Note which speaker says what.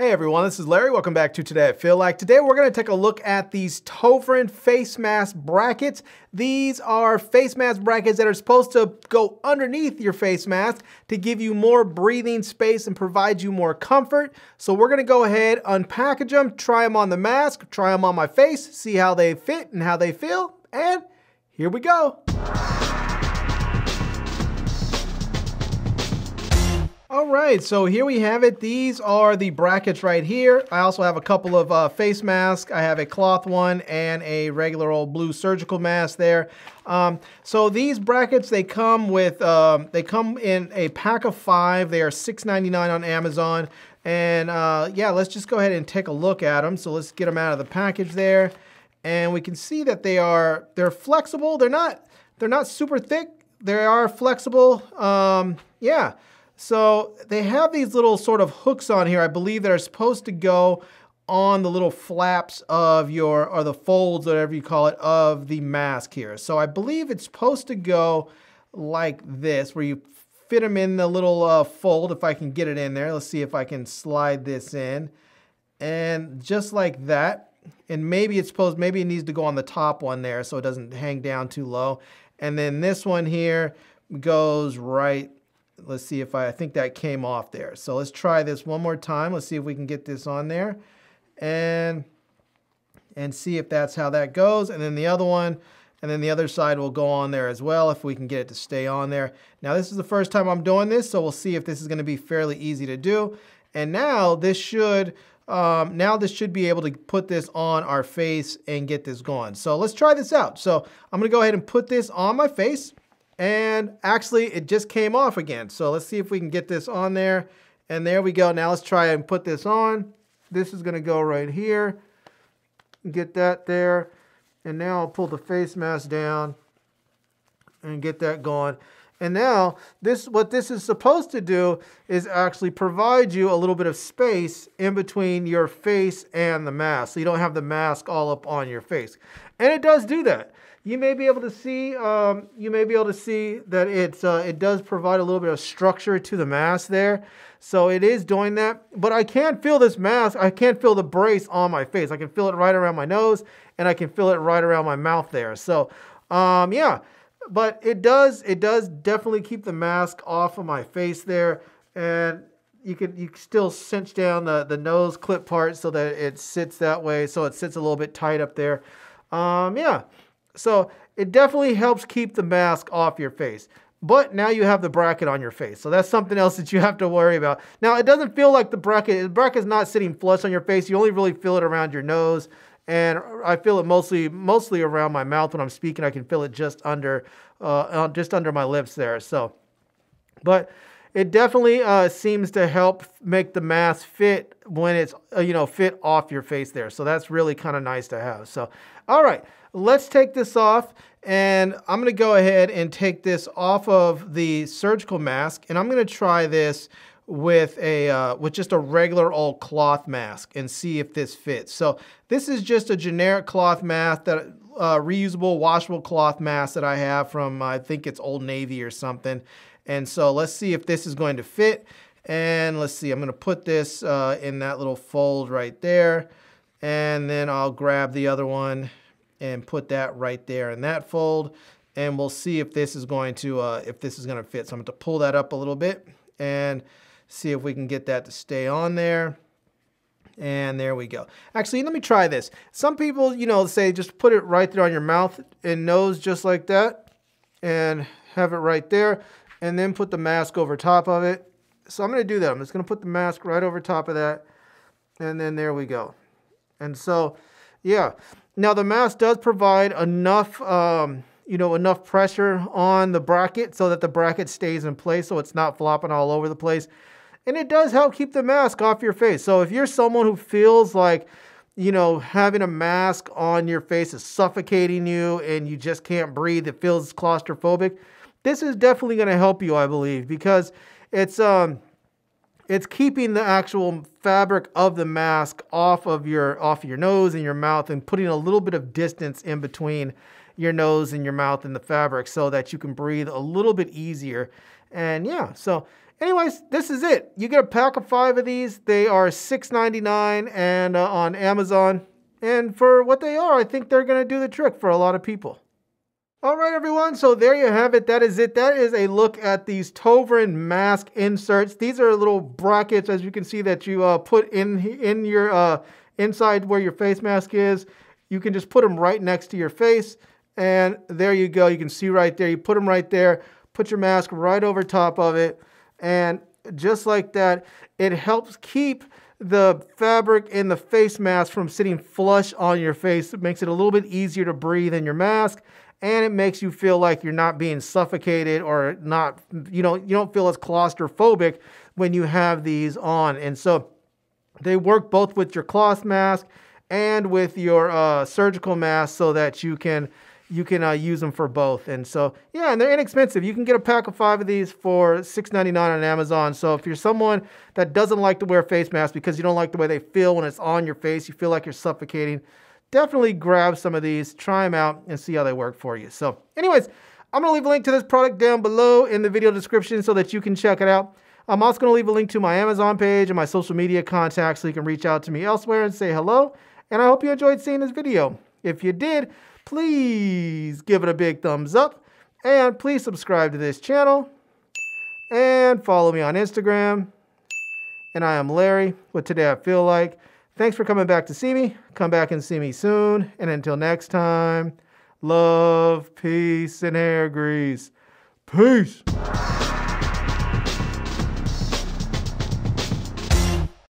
Speaker 1: Hey everyone, this is Larry. Welcome back to Today I Feel Like. Today we're going to take a look at these Toovren face mask brackets. These are face mask brackets that are supposed to go underneath your face mask to give you more breathing space and provide you more comfort. So we're going to go ahead, unpackage them, try them on the mask, try them on my face, see how they fit and how they feel, and here we go. Right, so here we have it. These are the brackets right here. I also have a couple of uh, face masks. I have a cloth one and a regular old blue surgical mask there. Um, so these brackets, they come with, um, they come in a pack of five. They are $6.99 on Amazon. And uh, yeah, let's just go ahead and take a look at them. So let's get them out of the package there. And we can see that they are, they're flexible. They're not, they're not super thick. They are flexible. Um, yeah. So they have these little sort of hooks on here, I believe, that are supposed to go on the little flaps of your, or the folds, whatever you call it, of the mask here. So I believe it's supposed to go like this, where you fit them in the little uh, fold, if I can get it in there. Let's see if I can slide this in. And just like that, and maybe it's supposed, maybe it needs to go on the top one there so it doesn't hang down too low. And then this one here goes right let's see if I, I think that came off there. So let's try this one more time. Let's see if we can get this on there and, and see if that's how that goes. And then the other one, and then the other side will go on there as well if we can get it to stay on there. Now this is the first time I'm doing this, so we'll see if this is gonna be fairly easy to do. And now this should, um, now this should be able to put this on our face and get this going. So let's try this out. So I'm gonna go ahead and put this on my face. And actually, it just came off again. So let's see if we can get this on there. And there we go. Now let's try and put this on. This is going to go right here. Get that there. And now I'll pull the face mask down and get that going. And now this what this is supposed to do is actually provide you a little bit of space in between your face and the mask. So you don't have the mask all up on your face. And it does do that you may be able to see um, you may be able to see that it's uh, it does provide a little bit of structure to the mask there. So it is doing that, but I can't feel this mask. I can't feel the brace on my face. I can feel it right around my nose, and I can feel it right around my mouth there. So um, yeah, but it does it does definitely keep the mask off of my face there, and you can you still cinch down the the nose clip part so that it sits that way, so it sits a little bit tight up there. Um, yeah. So it definitely helps keep the mask off your face. But now you have the bracket on your face. So that's something else that you have to worry about. Now it doesn't feel like the bracket, the bracket's not sitting flush on your face. You only really feel it around your nose. And I feel it mostly mostly around my mouth when I'm speaking. I can feel it just under uh, just under my lips there. So, but it definitely uh, seems to help make the mask fit when it's uh, you know fit off your face there. So that's really kind of nice to have. So, all right let's take this off and I'm gonna go ahead and take this off of the surgical mask and I'm gonna try this with a uh, with just a regular old cloth mask and see if this fits. So this is just a generic cloth mask that uh, reusable washable cloth mask that I have from I think it's Old Navy or something. And so let's see if this is going to fit. And let's see, I'm gonna put this uh, in that little fold right there. And then I'll grab the other one and put that right there in that fold. And we'll see if this is going to, uh, if this is going to fit. So I'm going to pull that up a little bit and see if we can get that to stay on there. And there we go. Actually, let me try this. Some people, you know, say just put it right there on your mouth and nose just like that. And have it right there. And then put the mask over top of it. So I'm going to do that. I'm just going to put the mask right over top of that. And then there we go. And so, yeah. Now the mask does provide enough, um, you know, enough pressure on the bracket so that the bracket stays in place so it's not flopping all over the place. And it does help keep the mask off your face. So if you're someone who feels like, you know, having a mask on your face is suffocating you and you just can't breathe, it feels claustrophobic, this is definitely going to help you, I believe, because it's um it's keeping the actual fabric of the mask off of your off your nose and your mouth and putting a little bit of distance in between your nose and your mouth and the fabric so that you can breathe a little bit easier. And yeah, so anyways, this is it. You get a pack of five of these. They are $6.99 and uh, on Amazon. And for what they are, I think they're going to do the trick for a lot of people. All right, everyone. So there you have it. That is it. That is a look at these Toovren mask inserts. These are little brackets, as you can see, that you uh, put in in your uh, inside where your face mask is. You can just put them right next to your face, and there you go. You can see right there. You put them right there. Put your mask right over top of it, and just like that, it helps keep the fabric in the face mask from sitting flush on your face. It makes it a little bit easier to breathe in your mask and it makes you feel like you're not being suffocated or not you know you don't feel as claustrophobic when you have these on and so they work both with your cloth mask and with your uh, surgical mask so that you can you can uh, use them for both and so yeah and they're inexpensive you can get a pack of five of these for $6.99 on amazon so if you're someone that doesn't like to wear face masks because you don't like the way they feel when it's on your face you feel like you're suffocating definitely grab some of these, try them out, and see how they work for you. So, anyways, I'm going to leave a link to this product down below in the video description so that you can check it out. I'm also going to leave a link to my Amazon page and my social media contacts so you can reach out to me elsewhere and say hello. And I hope you enjoyed seeing this video. If you did, please give it a big thumbs up and please subscribe to this channel and follow me on Instagram. And I am Larry with Today I Feel Like. Thanks for coming back to see me. Come back and see me soon. And until next time, love, peace, and hair grease. Peace.